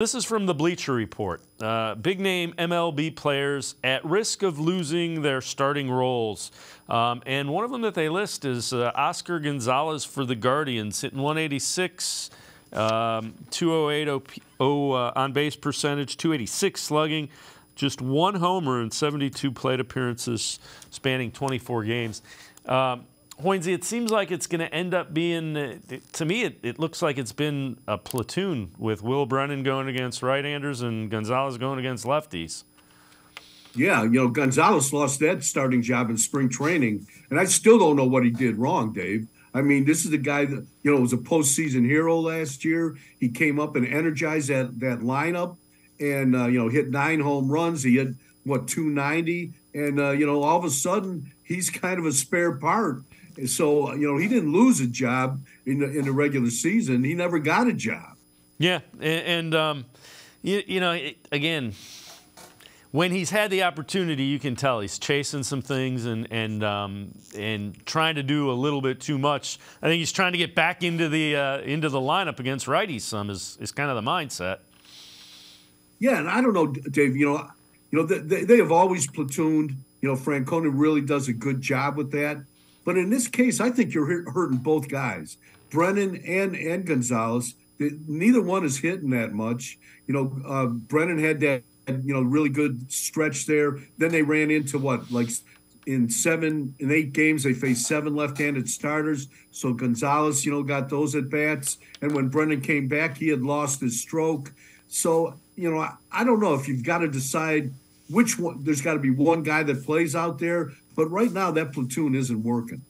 This is from the Bleacher Report. Uh, big name MLB players at risk of losing their starting roles. Um, and one of them that they list is uh, Oscar Gonzalez for the Guardians, hitting 186, um, 208 OP, uh, on base percentage, 286 slugging, just one homer in 72 plate appearances spanning 24 games. Um, Hoynesy, it seems like it's going to end up being, to me, it, it, looks like it's been a platoon with Will Brennan going against right-handers and Gonzalez going against lefties. Yeah, you know, Gonzalez lost that starting job in spring training, and I still don't know what he did wrong, Dave. I mean, this is the guy that, you know, was a postseason hero last year. He came up and energized that, that lineup and, uh, you know, hit nine home runs. He had, what, 290? And, uh, you know, all of a sudden, he's kind of a spare part so you know he didn't lose a job in the in the regular season. He never got a job. Yeah, and, and um, you, you know again when he's had the opportunity, you can tell he's chasing some things and and um, and trying to do a little bit too much. I think he's trying to get back into the uh, into the lineup against righties. Some is is kind of the mindset. Yeah, and I don't know, Dave. You know, you know they, they have always platooned. You know, Francona really does a good job with that. But in this case, I think you're hurting both guys, Brennan and and Gonzalez. Neither one is hitting that much. You know, uh, Brennan had that you know really good stretch there. Then they ran into what like in seven in eight games they faced seven left-handed starters. So Gonzalez, you know, got those at bats. And when Brennan came back, he had lost his stroke. So you know, I, I don't know if you've got to decide which one. There's got to be one guy that plays out there. But right now, that platoon isn't working.